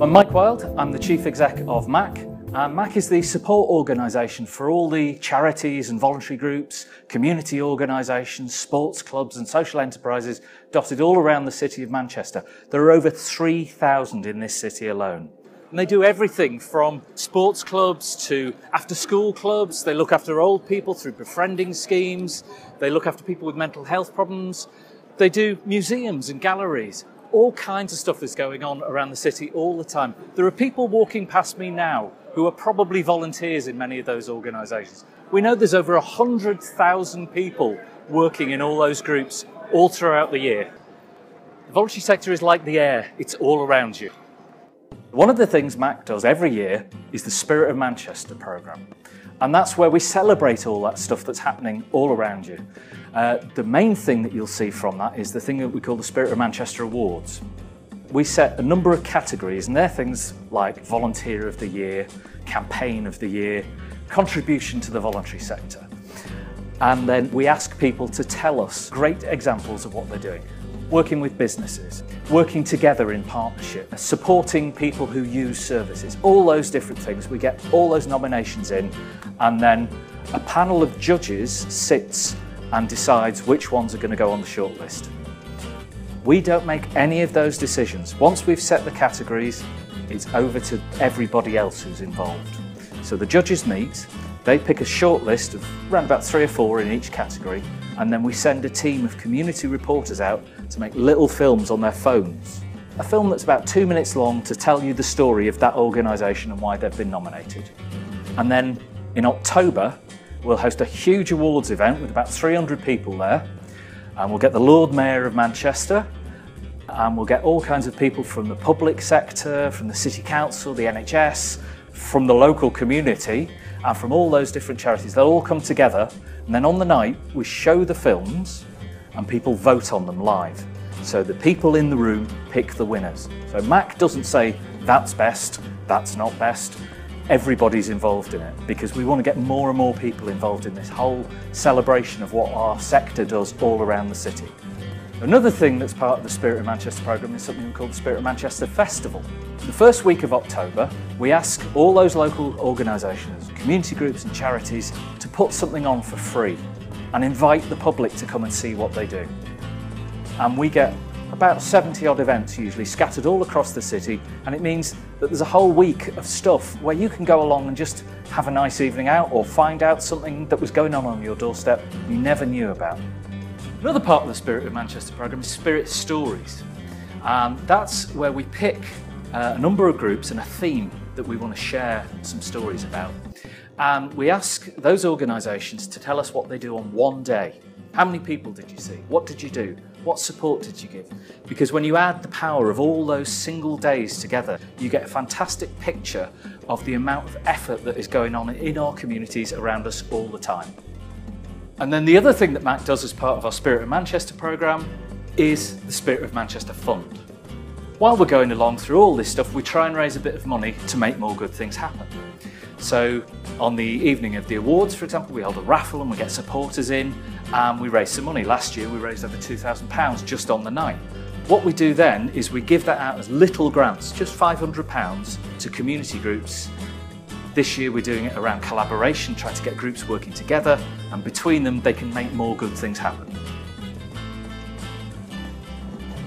I'm Mike Wild, I'm the Chief Exec of Macc. Uh, Macc is the support organisation for all the charities and voluntary groups, community organisations, sports clubs and social enterprises dotted all around the city of Manchester. There are over 3,000 in this city alone. And they do everything from sports clubs to after school clubs. They look after old people through befriending schemes. They look after people with mental health problems. They do museums and galleries all kinds of stuff is going on around the city all the time. There are people walking past me now who are probably volunteers in many of those organisations. We know there's over 100,000 people working in all those groups all throughout the year. The voluntary sector is like the air, it's all around you. One of the things Macc does every year is the Spirit of Manchester programme. And that's where we celebrate all that stuff that's happening all around you. Uh, the main thing that you'll see from that is the thing that we call the Spirit of Manchester Awards. We set a number of categories, and they're things like Volunteer of the Year, Campaign of the Year, Contribution to the Voluntary Sector. And then we ask people to tell us great examples of what they're doing. Working with businesses, working together in partnership, supporting people who use services, all those different things. We get all those nominations in, and then a panel of judges sits and decides which ones are going to go on the shortlist. We don't make any of those decisions. Once we've set the categories, it's over to everybody else who's involved. So the judges meet, they pick a short list of around about three or four in each category, and then we send a team of community reporters out to make little films on their phones. A film that's about two minutes long to tell you the story of that organisation and why they've been nominated. And then in October, We'll host a huge awards event with about 300 people there. And we'll get the Lord Mayor of Manchester, and we'll get all kinds of people from the public sector, from the City Council, the NHS, from the local community, and from all those different charities. They'll all come together, and then on the night, we show the films, and people vote on them live. So the people in the room pick the winners. So Macc doesn't say, that's best, that's not best everybody's involved in it because we want to get more and more people involved in this whole celebration of what our sector does all around the city. Another thing that's part of the Spirit of Manchester programme is something we call the Spirit of Manchester Festival. The first week of October, we ask all those local organisations, community groups and charities to put something on for free and invite the public to come and see what they do. And we get about 70 odd events usually scattered all across the city and it means that there's a whole week of stuff where you can go along and just have a nice evening out or find out something that was going on on your doorstep you never knew about. Another part of the Spirit of Manchester programme is Spirit Stories. And that's where we pick uh, a number of groups and a theme that we want to share some stories about. And we ask those organisations to tell us what they do on one day. How many people did you see? What did you do? What support did you give? Because when you add the power of all those single days together, you get a fantastic picture of the amount of effort that is going on in our communities around us all the time. And then the other thing that Macc does as part of our Spirit of Manchester programme is the Spirit of Manchester Fund. While we're going along through all this stuff, we try and raise a bit of money to make more good things happen. So on the evening of the awards, for example, we hold a raffle and we get supporters in and we raise some money. Last year we raised over £2,000 just on the night. What we do then is we give that out as little grants, just £500 to community groups. This year we're doing it around collaboration, trying to get groups working together and between them they can make more good things happen.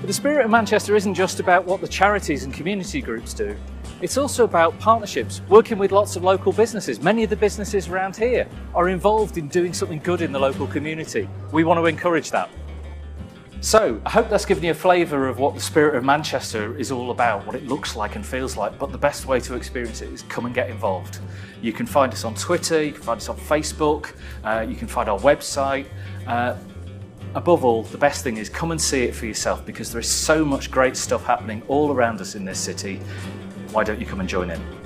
But the Spirit of Manchester isn't just about what the charities and community groups do. It's also about partnerships, working with lots of local businesses. Many of the businesses around here are involved in doing something good in the local community. We want to encourage that. So, I hope that's given you a flavour of what the Spirit of Manchester is all about, what it looks like and feels like, but the best way to experience it is come and get involved. You can find us on Twitter, you can find us on Facebook, uh, you can find our website. Uh, above all, the best thing is come and see it for yourself because there is so much great stuff happening all around us in this city why don't you come and join in?